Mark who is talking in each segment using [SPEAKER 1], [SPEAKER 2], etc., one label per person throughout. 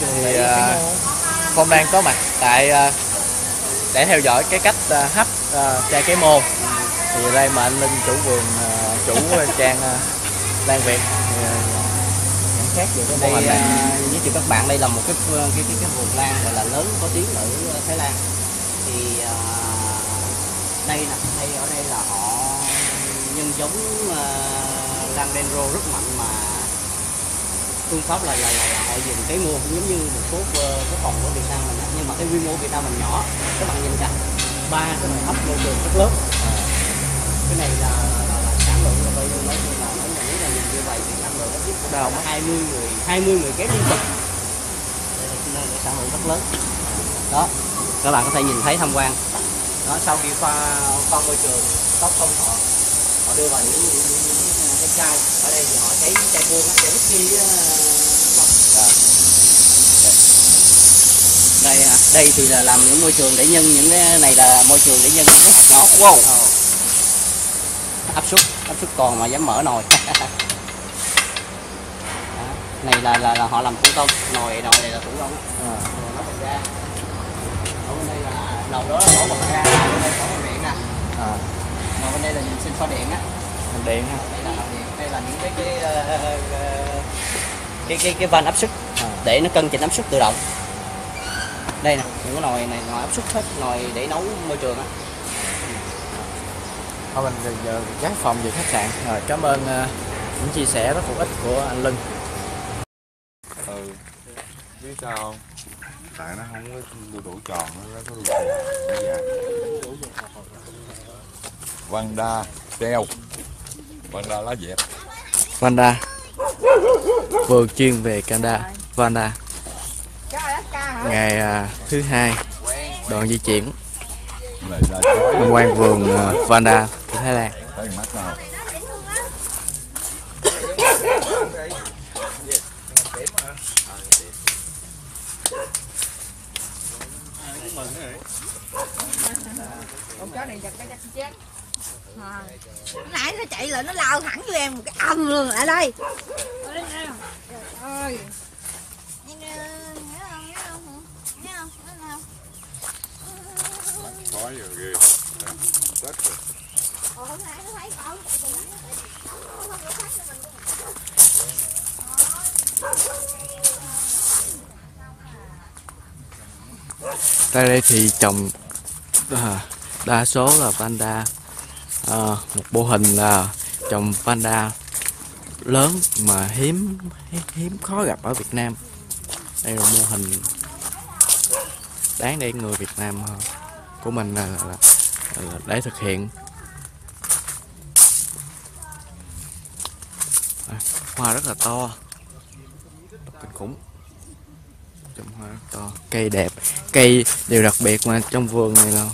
[SPEAKER 1] thì à, Phong đang có mặt tại à, để theo dõi cái cách à, hấp à, chai cái môn. Thì đây mà anh Linh chủ vườn à, chủ trang à, Lan Việt thì, à, nhận xét về cái mô
[SPEAKER 2] đây
[SPEAKER 1] hình này.
[SPEAKER 2] à, giới thiệu các bạn. Đây là một cái cái cái, cái vườn lan gọi là lớn có tiếng ở Thái Lan. Thì à, đây nè đây ở đây là họ nhân giống à, lan dendro rất mạnh mà phương pháp là là, là, là họ dùng cái mua cũng giống như một số ờ, cái phòng của Việt Nam mình nhưng mà cái quy mô Việt Nam mình nhỏ các bạn nhìn kìa ba cái nồi hấp môi trường rất lớn. Cái này là, là, là, là sản lượng là bao nhiêu nói chung là nếu là nhìn như vậy thì sản lượng nó tiếp
[SPEAKER 1] Đâu
[SPEAKER 2] có 20 người 20 người kéo liên tục Đây là cái sản lượng rất lớn. Đó các bạn có thể nhìn thấy tham quan. Đó sau khi pha pha môi trường tóc không họ họ đưa vào những, những, những, chai ở đây thì họ thấy chai vuông á, để không. đây đây thì là làm những môi trường để nhân những cái này là môi trường để nhân những cái hạt ngọt wow. Áp suất áp suất còn mà dám mở nồi. Này là, là là họ làm thủ công. Nồi nồi này là thủ công.
[SPEAKER 1] À,
[SPEAKER 2] nó ra. Ở bên đây là nồi đó là nổ bật ra. Bên đây có bằng điện nè
[SPEAKER 1] à,
[SPEAKER 2] bên đây là sinh pha điện á.
[SPEAKER 1] Thành điện ha
[SPEAKER 2] đây là nồi điện đây là những cái cái ờ, cái cái cái van áp suất.
[SPEAKER 1] À.
[SPEAKER 2] để nó cân chỉnh áp suất tự động. Đây nè những cái nồi này nồi áp suất hết nồi để nấu môi trường á.
[SPEAKER 1] Thôi mình giờ, giờ gác phòng về khách sạn. Rồi cảm ơn à, những chia sẻ rất hữu ích của anh Linh
[SPEAKER 3] ừ. Biết sao không? Tại nó không có đu đủ tròn nó có nó dài. Văn đa treo văn đa lá dẹp
[SPEAKER 1] Vanda. Vườn chuyên về Canada. Vanda. Ngày à, thứ hai đoạn di chuyển. Tham quan vườn à, Vanda của Thái Lan.
[SPEAKER 3] Thấy mắt nào
[SPEAKER 4] con chó này giật cái chắc chết à. nãy nó chạy lại nó lao thẳng vô em một cái âm luôn lại đây đây. Trời ơi nghe nghe không nghe không nghe không
[SPEAKER 3] khói rồi ghê chết rồi
[SPEAKER 4] Ồ, hôm nay nó thấy con chạy nó không có cho mình
[SPEAKER 1] tại đây thì trồng à, đa số là Vanda à, một mô hình là trồng panda lớn mà hiếm hiếm khó gặp ở Việt Nam. Đây là mô hình đáng để người Việt Nam ờ, của mình ờ, là, là, là, là để thực hiện. À, hoa rất là to. Kinh khủng. Trồng hoa rất to. Cây đẹp. Cây điều đặc biệt mà trong vườn này là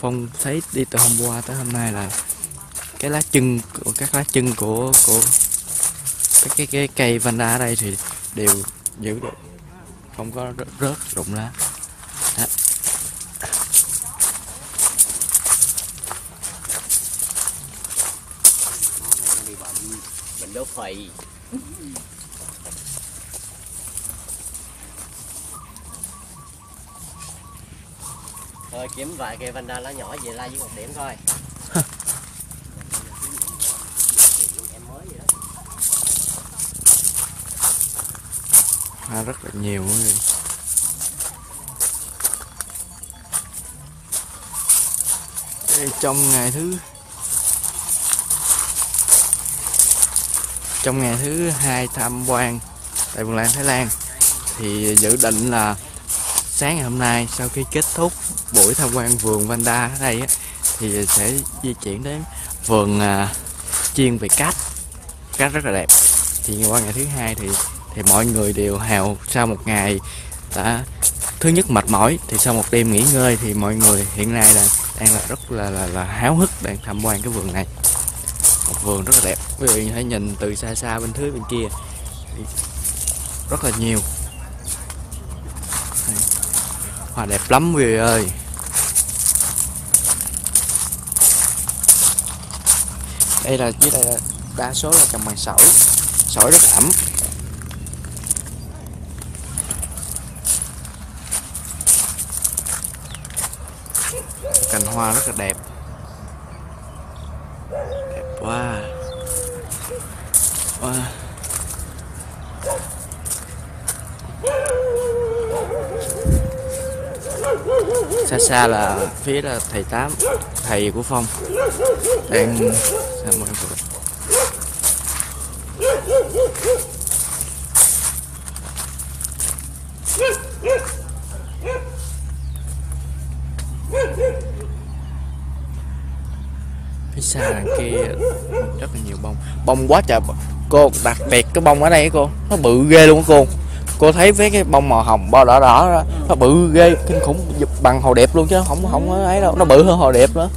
[SPEAKER 1] phong thấy đi từ hôm qua tới hôm nay là cái lá chân của các lá chân của của cái cái, cái cây vanda ở đây thì đều giữ được. Không có rớt, rớt rụng lá. Đó.
[SPEAKER 2] bệnh bệnh đốt phì thôi kiếm vài cây vanda lá nhỏ về la với một điểm thôi.
[SPEAKER 1] À, rất là nhiều mọi người Đây, trong ngày thứ trong ngày thứ hai tham quan tại vườn lan Thái Lan thì dự định là sáng ngày hôm nay sau khi kết thúc buổi tham quan vườn Vanda ở đây á, thì sẽ di chuyển đến vườn à, chuyên về cát. Cát rất là đẹp. Thì qua ngày thứ hai thì thì mọi người đều hào sau một ngày đã thứ nhất mệt mỏi thì sau một đêm nghỉ ngơi thì mọi người hiện nay là đang là rất là là, là háo hức đang tham quan cái vườn này. Một vườn rất là đẹp. Quý vị hãy nhìn từ xa xa bên thứ bên kia rất là nhiều. Đây. Hoa đẹp lắm quý vị ơi Đây là, dưới đây là đa số là trồng bằng sỏi Sỏi rất ẩm Cành hoa rất là đẹp Đẹp quá Wow. wow. Xa xa là phía là thầy tám, thầy của phong. Đang phía xa đằng kia, rất là nhiều bông. Bông quá trời, cô, đặc biệt cái bông ở đây cô, nó bự ghê luôn á cô cô thấy với cái bông màu hồng bao đỏ đỏ đó nó bự ghê kinh khủng giật bằng hồ đẹp luôn chứ không không có ấy đâu. Nó bự hơn hồ đẹp nữa.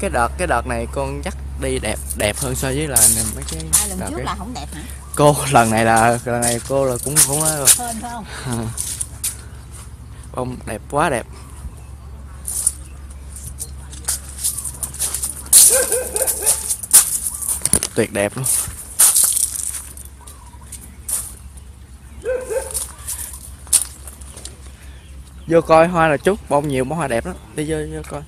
[SPEAKER 1] Cái đợt cái đợt này con dắt đi đẹp đẹp hơn so với là mấy cái
[SPEAKER 4] lần trước
[SPEAKER 1] cái-
[SPEAKER 4] là không đẹp hả?
[SPEAKER 1] Cô lần này là lần này cô là cũng cũng
[SPEAKER 4] hơn không?
[SPEAKER 1] Bông đẹp quá đẹp tuyệt đẹp luôn. Vô coi hoa là chút bông nhiều bông hoa đẹp lắm. Đi vô vô coi.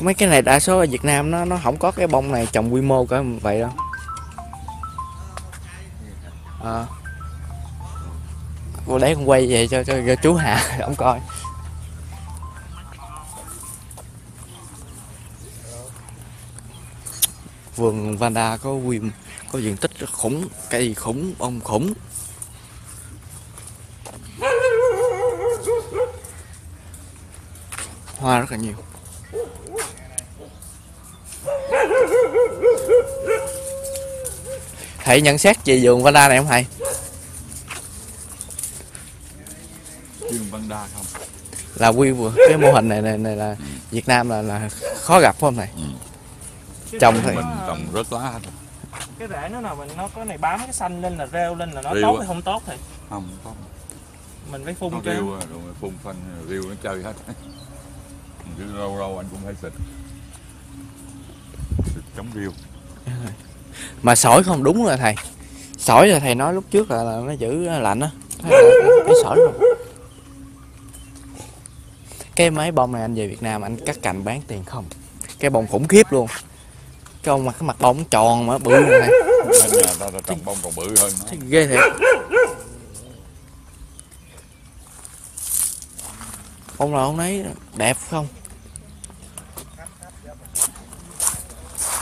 [SPEAKER 1] Mấy cái này đa số ở Việt Nam nó nó không có cái bông này trồng quy mô cỡ vậy đâu. À. cô đấy con quay về cho, cho, cho chú Hà ông coi. Vườn Vanda có quy có diện tích rất khủng cây khủng bông khủng. Hoa rất là nhiều. Thầy nhận xét về vườn Vanda này không thầy?
[SPEAKER 3] Dương Văn Đa không?
[SPEAKER 1] Là quy vườn cái mô hình này này, này là Việt Nam là là khó gặp phải không thầy trồng thì
[SPEAKER 3] mình trồng rớt lá hết
[SPEAKER 5] cái rễ nó nào mình nó có này bám cái xanh lên là rêu lên là nó
[SPEAKER 3] Rêu
[SPEAKER 5] tốt hay không tốt thì?
[SPEAKER 3] Không có
[SPEAKER 5] mình phải phun
[SPEAKER 3] nó
[SPEAKER 5] cho
[SPEAKER 3] riêu rồi phun phanh riêu nó chơi hết. Cứ lâu lâu anh cũng phải xịt. Xịt chống riêu
[SPEAKER 1] mà sỏi không đúng rồi thầy. Sỏi là thầy nói lúc trước là, là nó giữ lạnh á. Cái sỏi luôn cái máy bông này anh về Việt Nam anh cắt cành bán tiền không? Cái bông khủng khiếp luôn cái ông mặt cái mặt bông tròn mà bự này
[SPEAKER 3] bên nhà ta, ta trồng bông còn bự hơn nó
[SPEAKER 1] ghê thiệt. Ông nào ông nấy đẹp không?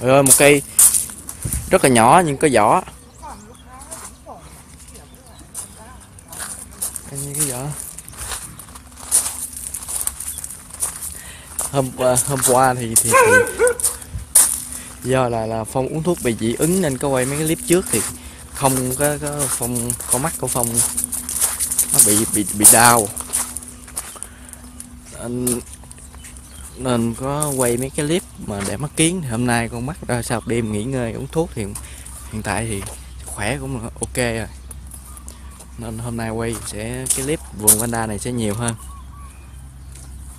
[SPEAKER 1] Rồi một cây rất là nhỏ nhưng có vỏ. Cây như cái vỏ. Hôm qua hôm qua thì thì, thì do là là phong uống thuốc bị dị ứng nên có quay mấy cái clip trước thì không có, có phong có mắt của phong. Nó bị bị bị đau. Nên, nên có quay mấy cái clip mà để mắt kiến. Thì hôm nay con mắt ra sau đêm nghỉ ngơi uống thuốc thì hiện tại thì khỏe cũng là ok rồi. Nên hôm nay quay sẽ cái clip vườn Vanda này sẽ nhiều hơn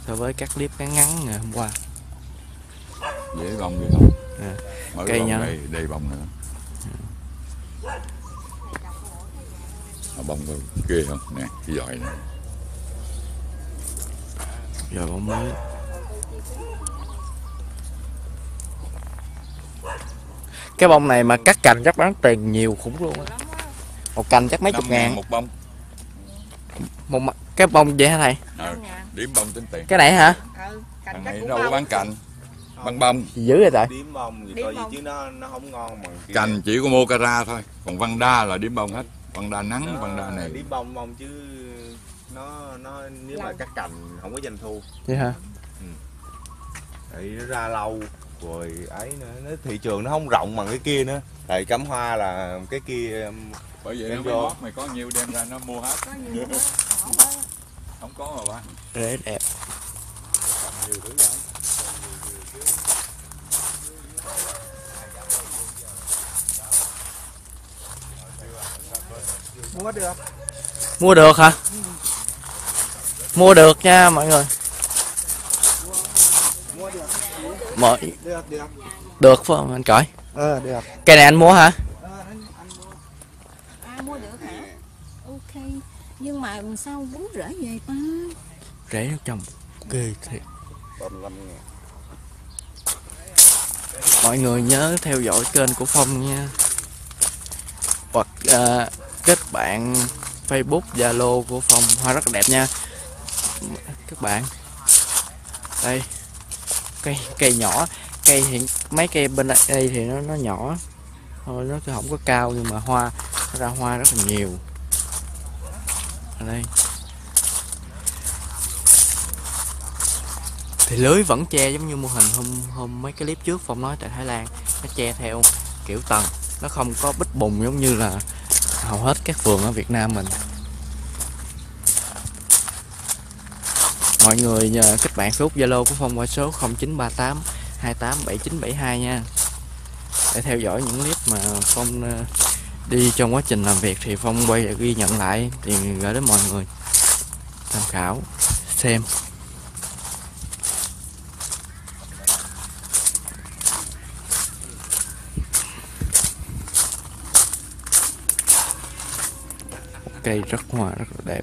[SPEAKER 1] so với các clip ngắn ngắn ngày hôm qua.
[SPEAKER 3] Dễ gồng vậy không?
[SPEAKER 1] À,
[SPEAKER 3] mở
[SPEAKER 1] cây
[SPEAKER 3] bông
[SPEAKER 1] nha.
[SPEAKER 3] này đầy bông nữa. À, bông rồi ghê không? Nè cái giỏi nè.
[SPEAKER 1] Rồi bông mới. Cái bông này mà cắt cành chắc bán tiền nhiều khủng luôn á. Một cành chắc mấy chục ngàn.
[SPEAKER 3] Một bông.
[SPEAKER 1] Một cái bông vậy hả thầy?
[SPEAKER 3] Ờ, điểm bông tính tiền.
[SPEAKER 1] Cái này hả?
[SPEAKER 4] Ừ cành
[SPEAKER 3] này
[SPEAKER 4] cũng
[SPEAKER 3] đâu bán cành bán bông.
[SPEAKER 1] Dữ vậy tại?
[SPEAKER 6] Điếm bông
[SPEAKER 4] Điếm
[SPEAKER 6] coi gì chứ nó nó không ngon bằng kia.
[SPEAKER 3] cành chỉ có mocara thôi còn văn đa là điểm bông hết. Văn đa nắng
[SPEAKER 6] Nó
[SPEAKER 3] văn đa này.
[SPEAKER 6] điếm bông bông chứ nó nó nếu mà cắt cành không có doanh thu.
[SPEAKER 1] Vậy hả?
[SPEAKER 6] Tại nó ra lâu rồi ấy nữa nó thị trường nó không rộng bằng cái kia nữa. Tại cắm hoa là cái kia um,
[SPEAKER 3] bởi vậy
[SPEAKER 6] Đem
[SPEAKER 3] nó mới
[SPEAKER 6] vô.
[SPEAKER 3] mày có nhiêu đem ra nó mua hết. Không có. Mà ba
[SPEAKER 1] rễ đẹp.
[SPEAKER 3] Nhiều thứ ra
[SPEAKER 5] mua được.
[SPEAKER 1] Mua được hả? Ừ. mua được nha mọi người. Mua được mọi
[SPEAKER 5] được được
[SPEAKER 1] được phải không? Anh cởi
[SPEAKER 5] ờ được.
[SPEAKER 1] Cây này anh mua hả?
[SPEAKER 4] À, Nhưng mà sao bún rễ về ta?
[SPEAKER 1] Rễ nó trồng ghê thiệt. Mọi người nhớ theo dõi kênh của phong nha. Hoặc uh, kết bạn facebook, zalo của phòng hoa rất đẹp nha. Các bạn. Đây. Cây cây nhỏ. Cây hiện mấy cây bên đây thì nó nó nhỏ. Thôi, nó không có cao nhưng mà hoa, nó ra hoa rất là nhiều. Ở đây. Thì lưới vẫn che giống như mô hình hôm hôm mấy cái clip trước phong nói tại Thái Lan. Nó che theo kiểu tầng. Nó không có bích bùng giống như là hầu hết các vườn ở Việt Nam mình. Mọi người nhờ kết bạn Facebook, Zalo của Phong qua số 0938 287972 nha. Để theo dõi những clip mà Phong ờ, đi trong quá trình làm việc thì Phong quay lại ghi nhận lại, thì gửi đến mọi người. Tham khảo, xem. Cây rất hoa rất là đẹp.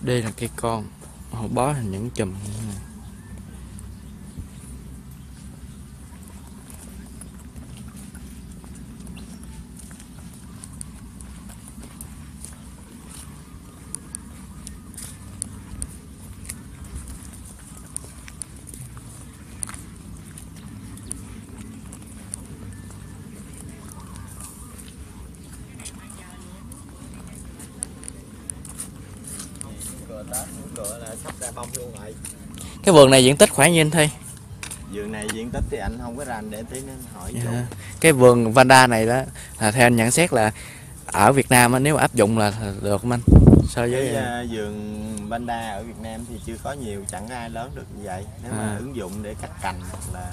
[SPEAKER 1] Đây là cây con họ bó thành những chùm như thế này.
[SPEAKER 6] Bông luôn rồi
[SPEAKER 1] cái vườn này diện tích khoảng nhiêu anh thi
[SPEAKER 6] vườn này diện tích thì anh không có rành để tí nên hỏi chủ
[SPEAKER 1] Dạ. cái vườn Vanda này đó là theo anh nhận xét là ở Việt Nam á, nếu áp dụng là được không anh so với
[SPEAKER 6] cái à, vườn Vanda ở Việt Nam thì chưa có nhiều chẳng ai lớn được như vậy nếu mà
[SPEAKER 1] À.
[SPEAKER 6] ứng dụng để cắt cành hoặc là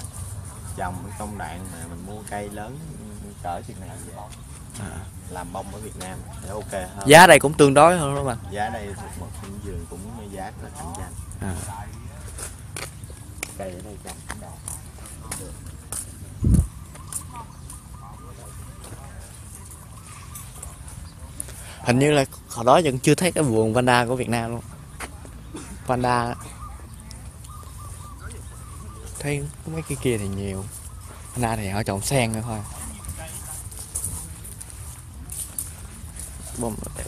[SPEAKER 6] trồng công đoạn mà mình mua cây lớn cỡ chừng này vậy
[SPEAKER 1] À.
[SPEAKER 6] làm bông ở Việt Nam. Để ok hơn.
[SPEAKER 1] Giá đây cũng tương đối hơn đúng không anh
[SPEAKER 6] giá đây thuộc một những vườn cũng giá rất là cạnh tranh.
[SPEAKER 1] À.
[SPEAKER 6] cây ở đây trồng cũng
[SPEAKER 1] hình như là hồi đó vẫn chưa thấy cái vườn Vanda của Việt Nam luôn. Vanda. Thấy mấy cái kia thì nhiều. Vanda thì họ trồng sen thôi bông rất đẹp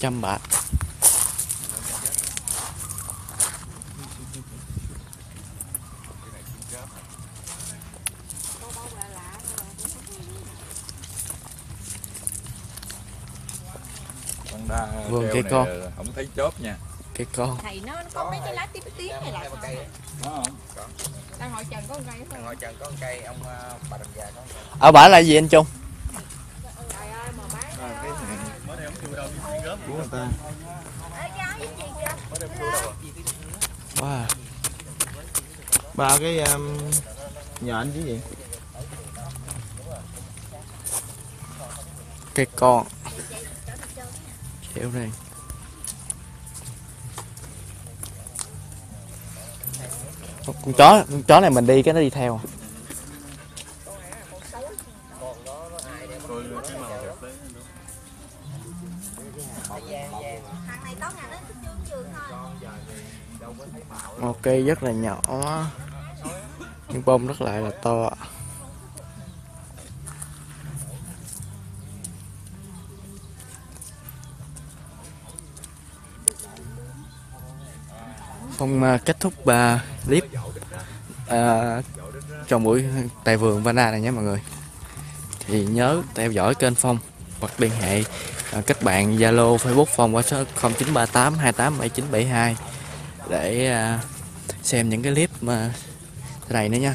[SPEAKER 1] trăm bạc. Vườn cây con.
[SPEAKER 3] không thấy chớp nha
[SPEAKER 1] cái con.
[SPEAKER 4] Thầy nó có mấy cái lá tím tím này là sao?
[SPEAKER 3] Có không?
[SPEAKER 4] Đang hội trần có một cây không
[SPEAKER 6] ngồi trần có cây ông bà đồng già có
[SPEAKER 1] ở bả là gì anh Trung
[SPEAKER 4] trời ơi mà bán kìa
[SPEAKER 1] wow.
[SPEAKER 6] ba cái um, nhà anh chứ gì?
[SPEAKER 1] Cái con. Chéo đây con chó con chó này mình đi cái nó đi theo. Ok, rất là nhỏ. Nhưng bông rất lại là to Phong à, kết thúc uh, clip à, uh, trong buổi tại vườn Vana này nhé mọi người. Thì nhớ theo dõi kênh Phong hoặc liên hệ uh, kết bạn Zalo Facebook Phong qua số 0938 287972 để uh, xem những cái clip mà này nữa nha.